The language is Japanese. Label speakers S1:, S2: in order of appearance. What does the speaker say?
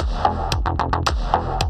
S1: ハハハハ